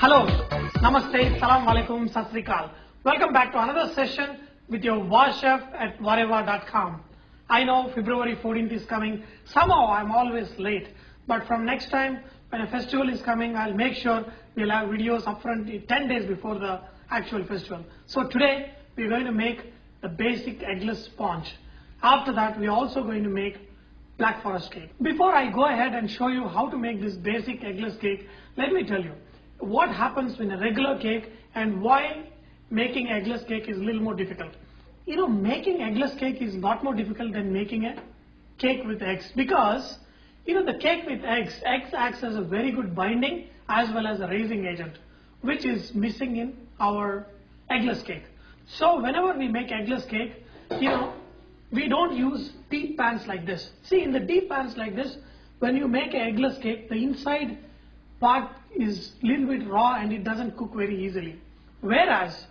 Hello, Namaste, Salam Alaikum, Welcome back to another session with your Vah Chef at vahrehvah.com. I know February 14th is coming. Somehow I'm always late. But from next time, when a festival is coming, I'll make sure we'll have videos upfront 10 days before the actual festival. So today, we're going to make the basic eggless sponge. After that, we're also going to make black forest cake. Before I go ahead and show you how to make this basic eggless cake, let me tell you what happens in a regular cake and why making eggless cake is a little more difficult. You know, making eggless cake is lot more difficult than making a cake with eggs because, you know, the cake with eggs, eggs acts as a very good binding as well as a raising agent, which is missing in our eggless cake. So whenever we make eggless cake, you know, we don't use deep pans like this. See, in the deep pans like this, when you make an eggless cake, the inside part is little bit raw and it doesn't cook very easily. Whereas,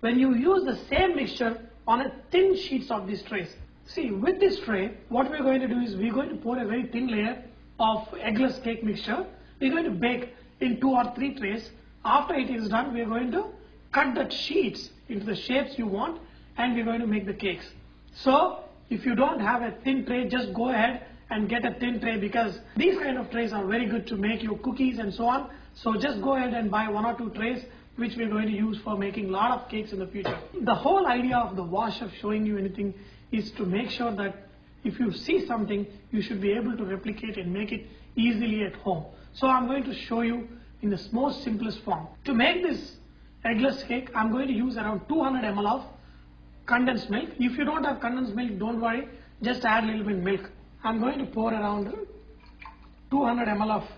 when you use the same mixture on a thin sheets of these trays, see, with this tray, what we're going to do is we're going to pour a very thin layer of eggless cake mixture. We're going to bake in two or three trays. After it is done, we're going to cut the sheets into the shapes you want and we're going to make the cakes. So if you don't have a thin tray, just go ahead and get a thin tray because these kind of trays are very good to make your cookies and so on. So just go ahead and buy one or two trays which we're going to use for making a lot of cakes in the future. The whole idea of the Vah Chef showing you anything is to make sure that if you see something, you should be able to replicate and make it easily at home. So I'm going to show you in the most simplest form. To make this eggless cake, I'm going to use around 200 ml of condensed milk. If you don't have condensed milk, don't worry, just add a little bit milk. I'm going to pour around 200 ml of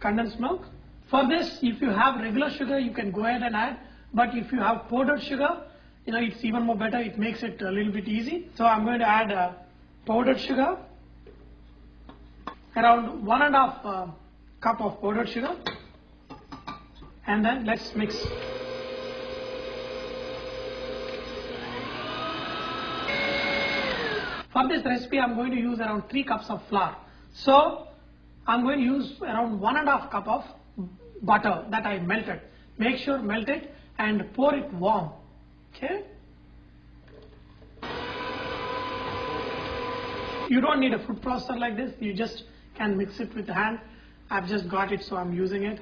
condensed milk. For this, if you have regular sugar, you can go ahead and add. But if you have powdered sugar, you know, it's even more better. It makes it a little bit easy. So I'm going to add uh, powdered sugar, around one and a half uh, cup of powdered sugar. And then let's mix. For this recipe, I'm going to use around 3 cups of flour. So, I'm going to use around one and a half cup of butter that I melted. Make sure melt it and pour it warm. Okay? You don't need a food processor like this. You just can mix it with the hand. I've just got it, so I'm using it.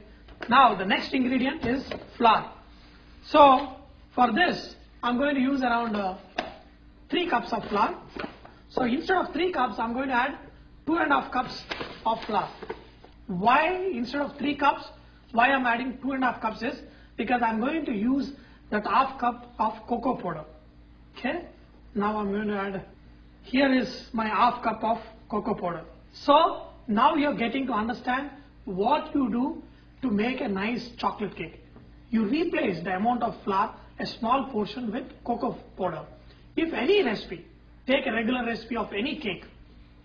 Now, the next ingredient is flour. So, for this, I'm going to use around uh, 3 cups of flour. So instead of 3 cups, I'm going to add 2 and a half cups of flour. Why instead of 3 cups, why I'm adding 2 and a half cups is because I'm going to use that half cup of cocoa powder. Okay. Now I'm going to add, here is my half cup of cocoa powder. So now you're getting to understand what you do to make a nice chocolate cake. You replace the amount of flour, a small portion with cocoa powder. If any recipe Take a regular recipe of any cake.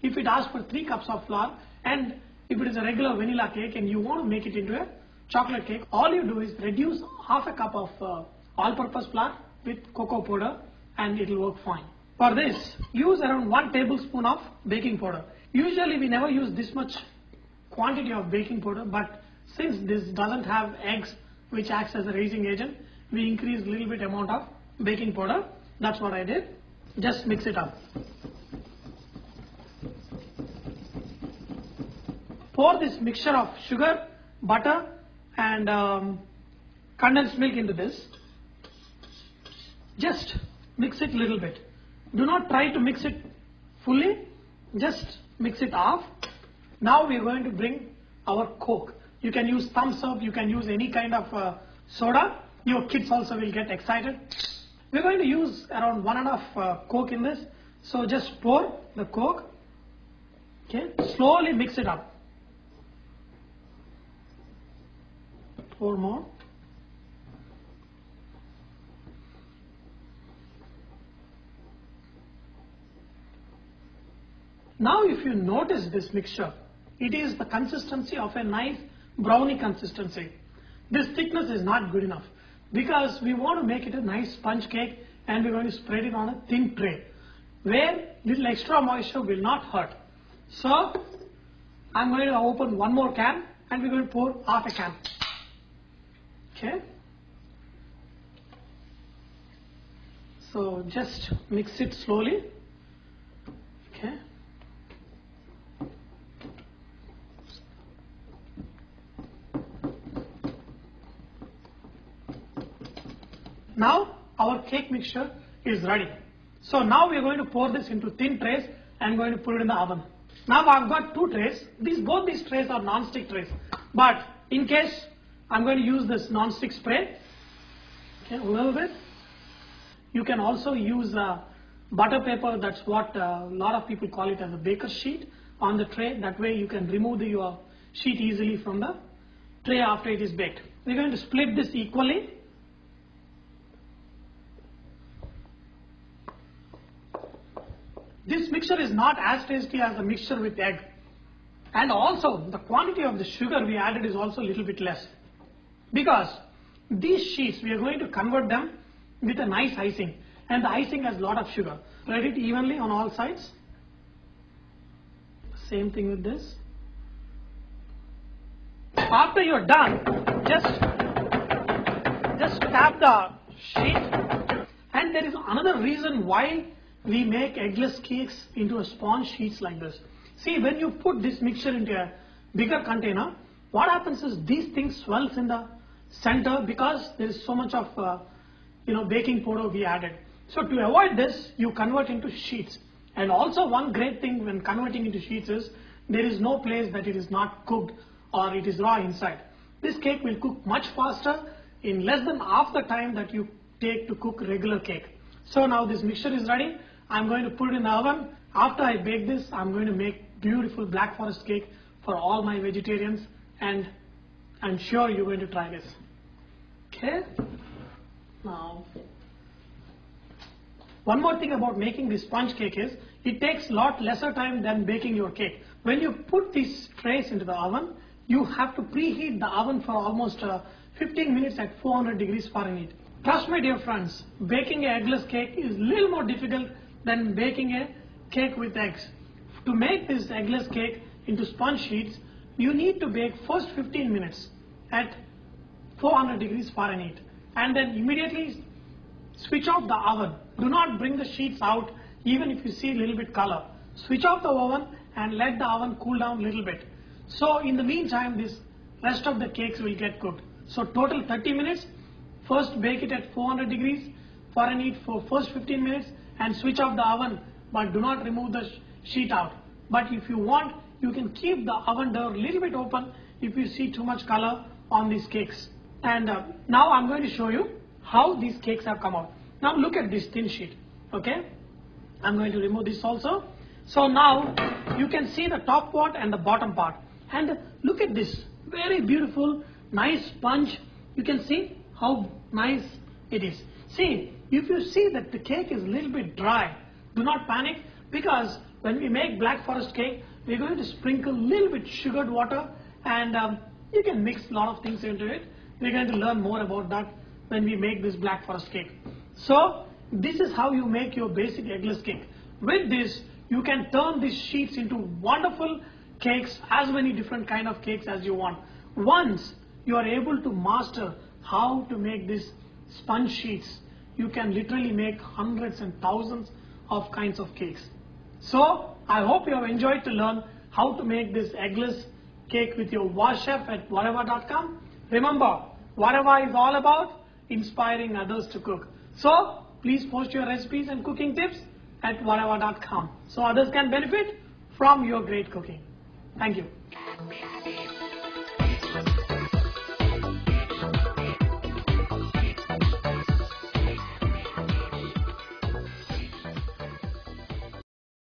If it asks for 3 cups of flour and if it is a regular vanilla cake and you want to make it into a chocolate cake, all you do is reduce half a cup of uh, all-purpose flour with cocoa powder and it will work fine. For this, use around 1 tablespoon of baking powder. Usually we never use this much quantity of baking powder but since this doesn't have eggs which acts as a raising agent, we increase a little bit amount of baking powder. That's what I did. Just mix it up. Pour this mixture of sugar, butter and um, condensed milk into this. Just mix it a little bit. Do not try to mix it fully. Just mix it off. Now we are going to bring our Coke. You can use Thums Up, you can use any kind of uh, soda. Your kids also will get excited. We're going to use around one and a half uh, coke in this. So just pour the coke. Okay, slowly mix it up. Pour more. Now if you notice this mixture, it is the consistency of a nice brownie consistency. This thickness is not good enough because we want to make it a nice sponge cake and we're going to spread it on a thin tray. where little extra moisture will not hurt. So I'm going to open one more can and we're going to pour half a can. Okay. So just mix it slowly. Okay. Now our cake mixture is ready. So now we are going to pour this into thin trays and going to put it in the oven. Now I've got two trays. These both these trays are non-stick trays. But in case I'm going to use this non-stick spray, okay, a little bit. You can also use uh, butter paper. That's what uh, a lot of people call it as a baker's sheet on the tray. That way you can remove the, your sheet easily from the tray after it is baked. We're going to split this equally. This mixture is not as tasty as the mixture with egg. And also the quantity of the sugar we added is also a little bit less. Because these sheets we are going to convert them with a nice icing and the icing has a lot of sugar. Spread it evenly on all sides. Same thing with this. After you're done, just just tap the sheet. And there is another reason why we make eggless cakes into a sponge sheets like this. See, when you put this mixture into a bigger container, what happens is these things swells in the center because there is so much of uh, you know baking powder we added. So to avoid this, you convert into sheets. And also one great thing when converting into sheets is there is no place that it is not cooked or it is raw inside. This cake will cook much faster in less than half the time that you take to cook regular cake. So now this mixture is ready. I'm going to put it in the oven. After I bake this, I'm going to make beautiful black forest cake for all my vegetarians and I'm sure you're going to try this. Okay? Now, one more thing about making this sponge cake is it takes a lot lesser time than baking your cake. When you put these trays into the oven, you have to preheat the oven for almost uh, 15 minutes at 400 degrees Fahrenheit. Trust me dear friends, baking eggless cake is a little more difficult than baking a cake with eggs. To make this eggless cake into sponge sheets, you need to bake first 15 minutes at 400 degrees Fahrenheit and then immediately switch off the oven. Do not bring the sheets out even if you see a little bit color. Switch off the oven and let the oven cool down a little bit. So in the meantime, this rest of the cakes will get cooked. So total 30 minutes. First bake it at 400 degrees Fahrenheit for first 15 minutes and switch off the oven but do not remove the sheet out. But if you want, you can keep the oven door a little bit open if you see too much color on these cakes. And uh, now I'm going to show you how these cakes have come out. Now look at this thin sheet. Okay. I'm going to remove this also. So now you can see the top part and the bottom part. And look at this very beautiful, nice sponge. You can see how nice it is. See, if you see that the cake is a little bit dry, do not panic because when we make black forest cake, we're going to sprinkle a little bit sugared water and um, you can mix a lot of things into it. We're going to learn more about that when we make this black forest cake. So this is how you make your basic eggless cake. With this, you can turn these sheets into wonderful cakes, as many different kind of cakes as you want. Once you are able to master how to make these sponge sheets, you can literally make hundreds and thousands of kinds of cakes. So I hope you have enjoyed to learn how to make this eggless cake with your chef at vahrehvah.com. Remember, Vahrehvah is all about inspiring others to cook. So please post your recipes and cooking tips at vahrehvah.com so others can benefit from your great cooking. Thank you.